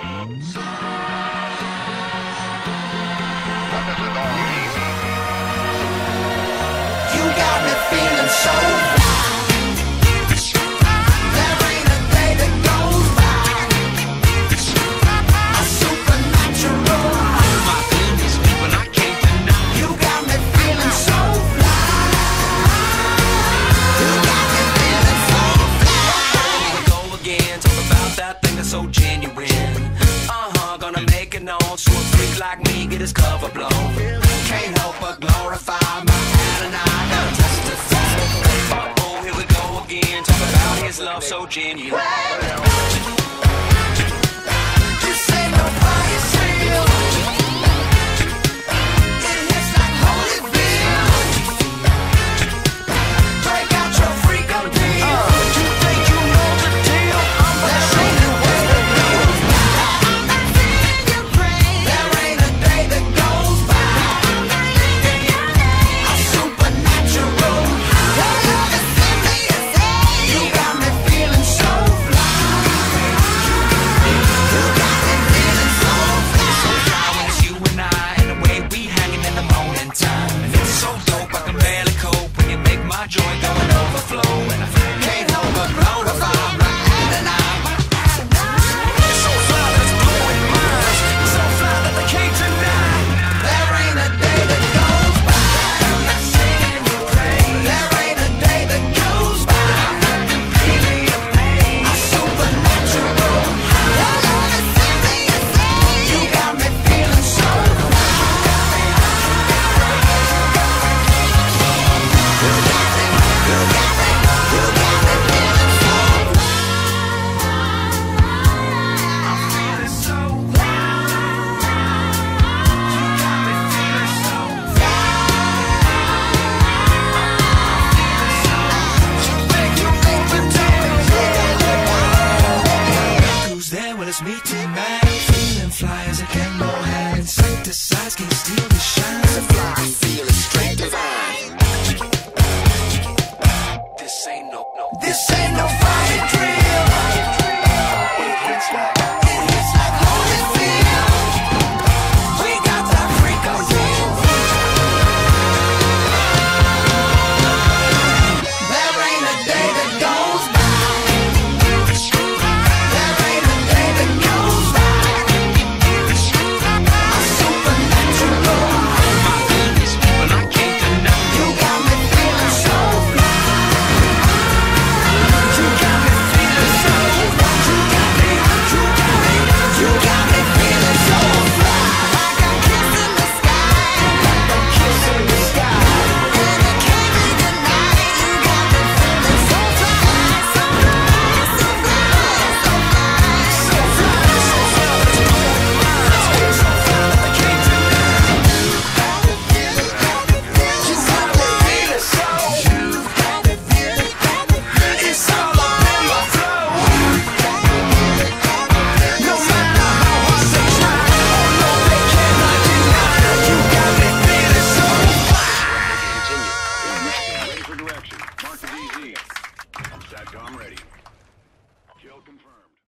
You got me feeling so about that thing that's so genuine. Uh huh, gonna make it known so a freak like me get his cover blown. Can't help but glorify my Adonai and testify. Oh, here we go again, talk about his love so genuine. Just me too bad, feeling fly as a candle, having sight size, can steal the shine.